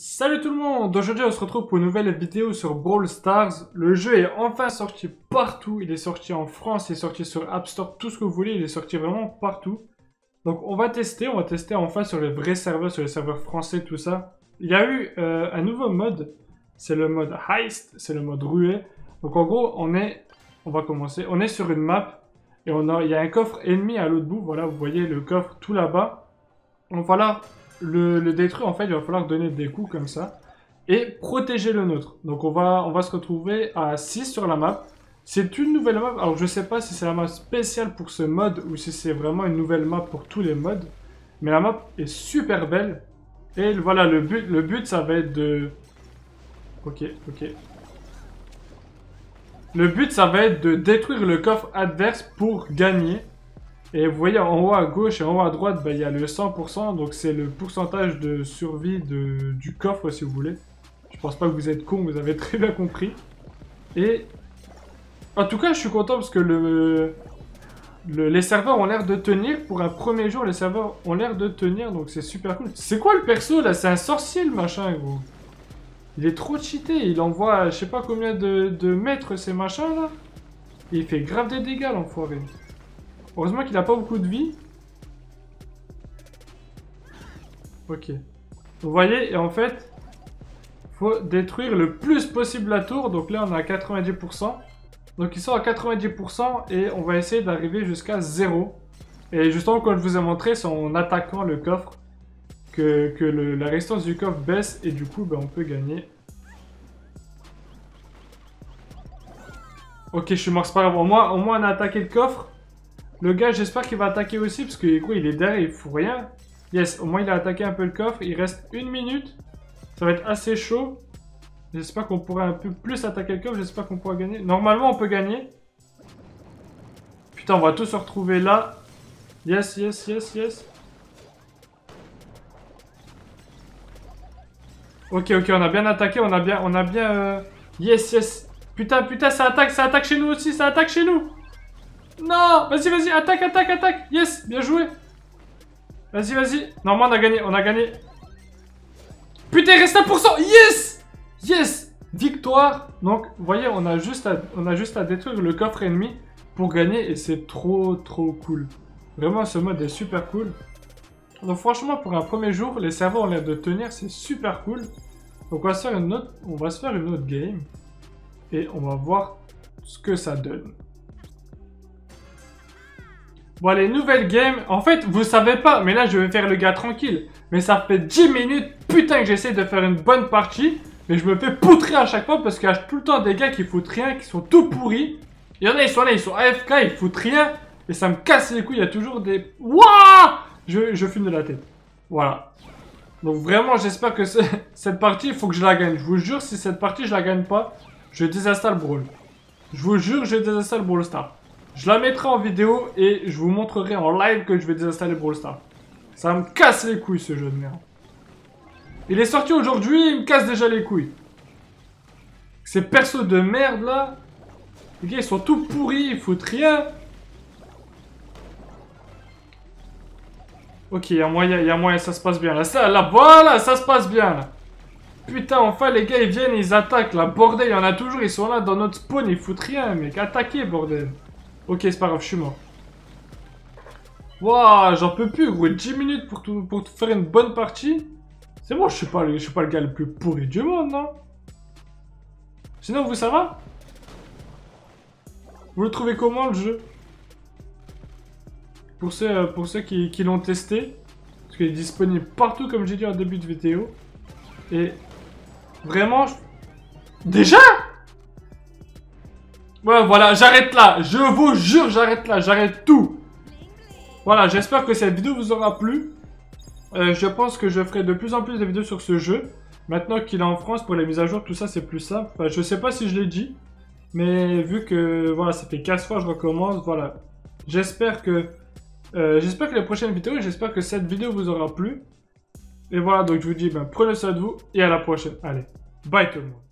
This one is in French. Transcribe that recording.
Salut tout le monde Aujourd'hui on se retrouve pour une nouvelle vidéo sur Brawl Stars. Le jeu est enfin sorti partout. Il est sorti en France, il est sorti sur App Store, tout ce que vous voulez. Il est sorti vraiment partout. Donc on va tester, on va tester enfin sur les vrais serveurs, sur les serveurs français, tout ça. Il y a eu euh, un nouveau mode. C'est le mode Heist, c'est le mode ruée. Donc en gros on est, on va commencer, on est sur une map. Et on a, il y a un coffre ennemi à l'autre bout. Voilà, vous voyez le coffre tout là-bas. Donc voilà, le, détruire, en fait, il va falloir donner des coups comme ça. Et protéger le nôtre. Donc on va, on va se retrouver à 6 sur la map. C'est une nouvelle map. Alors je sais pas si c'est la map spéciale pour ce mode ou si c'est vraiment une nouvelle map pour tous les modes. Mais la map est super belle. Et voilà, le but, le but ça va être de... Ok, ok. Le but ça va être de détruire le coffre adverse pour gagner. Et vous voyez en haut à gauche et en haut à droite, bah, il y a le 100%, donc c'est le pourcentage de survie de, du coffre si vous voulez. Je pense pas que vous êtes con, vous avez très bien compris. Et en tout cas, je suis content parce que le, les serveurs ont l'air de tenir. Pour un premier jour, les serveurs ont l'air de tenir, donc c'est super cool. C'est quoi le perso là? C'est un sorcier le machin, gros. Il est trop cheaté, il envoie je sais pas combien de, de mètres ces machins là. il fait grave des dégâts l'enfoiré. Heureusement qu'il a pas beaucoup de vie. Ok. Vous voyez, et en fait, faut détruire le plus possible la tour. Donc là, on est à 90%. Donc ils sont à 90% et on va essayer d'arriver jusqu'à 0. Et justement, comme je vous ai montré, c'est en attaquant le coffre que, la résistance du coffre baisse et du coup, ben, on peut gagner. Ok, je suis mort, c'est pas grave. Au moins, on a attaqué le coffre. Le gars, j'espère qu'il va attaquer aussi, parce que coup, il est derrière, il fout rien. Yes, au moins il a attaqué un peu le coffre. Il reste une minute. Ça va être assez chaud. J'espère qu'on pourra un peu plus attaquer le coffre. J'espère qu'on pourra gagner. Normalement, on peut gagner. Putain, on va tous se retrouver là. Yes, yes, yes, yes. Ok, ok, on a bien attaqué. On a bien... On a bien... Euh, yes, yes. Putain, putain, ça attaque, ça attaque chez nous aussi. Ça attaque chez nous. Non Vas-y, vas-y, attaque, attaque, attaque Yes Bien joué Vas-y, vas-y. Normalement, on a gagné, on a gagné. Putain, il reste 1% Yes Yes Victoire Donc, vous voyez, on a, juste à, on a juste à détruire le coffre ennemi pour gagner et c'est trop, trop cool. Vraiment, ce mode est super cool. Donc, franchement, pour un premier jour, les serveurs ont l'air de tenir, c'est super cool. Donc, on va, faire une autre, on va se faire une autre game et on va voir ce que ça donne. Bon, les nouvelles games, en fait, vous savez pas, mais là, je vais faire le gars tranquille. Mais ça fait 10 minutes, putain, que j'essaie de faire une bonne partie. Mais je me fais poutrer à chaque fois parce qu'il y a tout le temps des gars qui foutent rien, qui sont tout pourris. Il y en a, ils sont là, ils sont AFK, ils foutent rien. Et ça me casse les couilles, il y a toujours des... Wouah je, je fume de la tête. Voilà. Donc vraiment, j'espère que cette partie, il faut que je la gagne. Je vous jure, si cette partie, je la gagne pas, je désinstalle Brawl. Je vous jure, je désinstalle Brawl Star. Je la mettrai en vidéo et je vous montrerai en live que je vais désinstaller Brawl Stars. Ça me casse les couilles ce jeu de merde. Il est sorti aujourd'hui, il me casse déjà les couilles. Ces persos de merde là. Les gars ils sont tout pourris, ils foutent rien. Ok, il y a moyen, il y a moyen, ça se passe bien. Là, ça, là, voilà, ça se passe bien. Putain, enfin, les gars, ils viennent, ils attaquent. Là, bordel, il y en a toujours, ils sont là dans notre spawn, ils foutent rien, mec. Attaquez, bordel. Ok, c'est pas grave, je suis mort. Waouh, j'en peux plus, gros. 10 minutes pour, tout, pour faire une bonne partie. C'est bon, je suis, pas, je suis pas le gars le plus pourri du monde, non Sinon, vous, ça va? Vous le trouvez comment, le jeu? Pour ceux, euh, pour ceux qui, qui l'ont testé. Parce qu'il est disponible partout, comme j'ai dit en début de vidéo. Et vraiment, déjà? Ouais, voilà, j'arrête là. Je vous jure, j'arrête là. J'arrête tout. Voilà, j'espère que cette vidéo vous aura plu. Euh, je pense que je ferai de plus en plus de vidéos sur ce jeu. Maintenant qu'il est en France, pour les mises à jour, tout ça, c'est plus simple. Enfin, je sais pas si je l'ai dit. Mais vu que, voilà, ça fait 15 fois je recommence, voilà. J'espère que... Euh, j'espère que les prochaines vidéos, j'espère que cette vidéo vous aura plu. Et voilà, donc je vous dis, ben, prenez soin de vous et à la prochaine. Allez, bye tout le monde.